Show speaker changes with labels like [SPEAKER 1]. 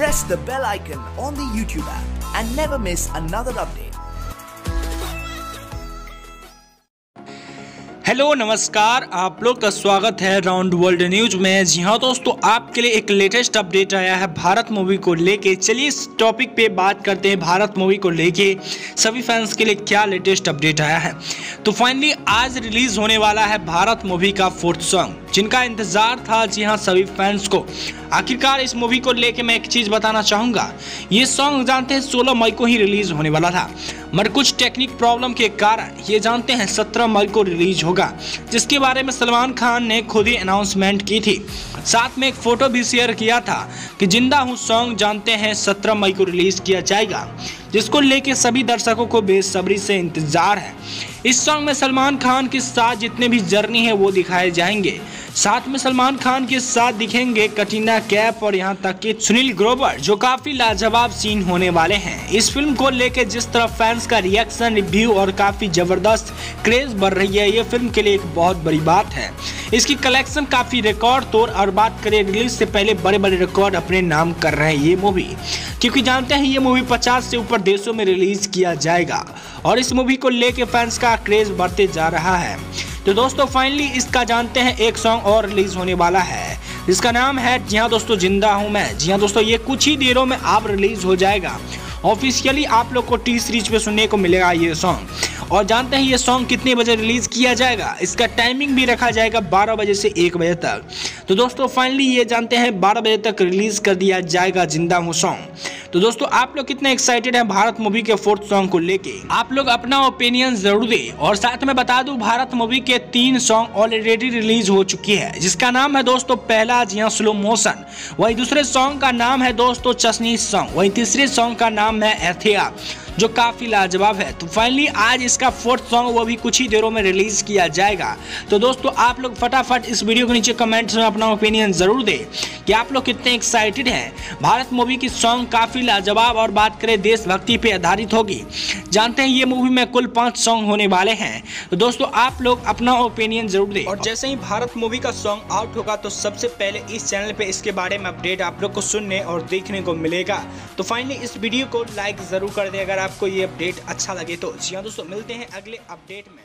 [SPEAKER 1] press the bell icon on the YouTube app and never miss another update.
[SPEAKER 2] Hello नमस्कार, आप लोग का स्वागत है राउंड वर्ल्ड न्यूज़ में। जी हाँ दोस्तों, आपके लिए एक लेटेस्ट अपडेट आया है भारत मूवी को लेके। चलिए इस टॉपिक पे बात करते हैं भारत मूवी को लेके। सभी फैंस के लिए क्या लेटेस्ट अपडेट आया है? तो फाइनली आज रिलीज़ होने वाला है भारत मूवी का फोर्थ सॉन्ग जिनका इंतज़ार था जी हाँ सभी फैंस को। आखिरकार इस मूवी को लेके मैं एक चीज़ बताना चाहूँगा। ये सॉन्ग जानते हैं 16 मई को ही रिलीज़ होने वाला था। मगर कुछ टेक्निक प्रॉब्लम के कारण, ये जानते हैं 17 मई को रिलीज़ होगा, जिसके बारे में सलमान खान ने खुद ही अनाउंसमेंट की थी। साथ में एक फ़ोटो भी शेयर किया था कि ज़िंदा हूँ सॉन्ग जानते हैं 17 मई को रिलीज़ किया जाएगा, जिसको लेके सभी दर्शकों को बेसब्री से इंतज़ार है। इस सॉन्ग में सलमान खान के साथ जितने भी जर्नी है, वो दिखाए जाएँगे। साथ में सलमान खान के साथ दिखेंगे कटीना कैप और यहाँ तक कि सुनील ग्रोवर जो काफ़ी लाजवाब सीन होने वाले हैं। इस फ़िल्म को लेकर जिस तरह फैंस का रिएक्शन रिव्यू और काफ़ी ज़बरदस्त क्रेज बढ़ रही है। ये फ़िल्म के लिए एक बहुत बड़ी बात है। इसकी कलेक्शन काफ़ी रिकॉर्ड तोड़ और बात करें रिलीज़ से पहले बड़े बड़े रिकॉर्ड अपने नाम कर रहे हैं ये मूवी क्योंकि जानते हैं, ये मूवी 50 से ऊपर देशों में रिलीज़ किया जाएगा और इस मूवी को लेके फैंस का क्रेज बढ़ते जा रहा है। तो दोस्तों फाइनली इसका जानते हैं, एक सॉन्ग और रिलीज़ होने वाला है, जिसका नाम है, जी हाँ दोस्तों, ज़िंदा हूँ मैं। जी हाँ दोस्तों, ये कुछ ही देरों में आप रिलीज़ हो जाएगा। ऑफिशियली आप लोग को टी सीरीज़ पे सुनने को मिलेगा ये सॉन्ग और जानते हैं ये सॉन्ग कितने बजे रिलीज़ किया जाएगा? इसका टाइमिंग भी रखा जाएगा 12 बजे से एक बजे तक। तो दोस्तों फाइनली ये जानते हैं 12 बजे तक रिलीज़ कर दिया जाएगा ज़िंदा हूँ सॉन्ग तो दोस्तों, आप लोग कितने एक्साइटेड हैं भारत मूवी के फोर्थ सॉन्ग को लेके? आप लोग अपना ओपिनियन ज़रूर दे और साथ में बता दू, भारत मूवी के तीन सॉन्ग ऑलरेडी रिलीज़ हो चुकी है, जिसका नाम है दोस्तों, पहला जी हाँ स्लो मोशन वही दूसरे सॉन्ग का नाम है दोस्तों, चशनी सॉन्ग वही तीसरे सॉन्ग का नाम है एथिया। जो काफ़ी लाजवाब है। तो फाइनली आज इसका फोर्थ सॉन्ग वो भी कुछ ही देरों में रिलीज़ किया जाएगा। तो दोस्तों, आप लोग फटाफट इस वीडियो के नीचे कमेंट्स में अपना ओपिनियन ज़रूर दें कि आप लोग कितने एक्साइटेड हैं। भारत मूवी की सॉन्ग काफ़ी लाजवाब और बात करें देशभक्ति पे आधारित होगी। जानते हैं ये मूवी में कुल पाँच सॉन्ग होने वाले हैं। तो दोस्तों, आप लोग अपना ओपिनियन ज़रूर दें। और जैसे ही भारत मूवी का सॉन्ग आउट होगा तो सबसे पहले इस चैनल पे इसके बारे में अपडेट आप लोग को सुनने और देखने को मिलेगा। तो फाइनली इस वीडियो को लाइक ज़रूर कर दें। अगर आपको ये अपडेट अच्छा लगे तो जी हाँ दोस्तों मिलते हैं अगले अपडेट में।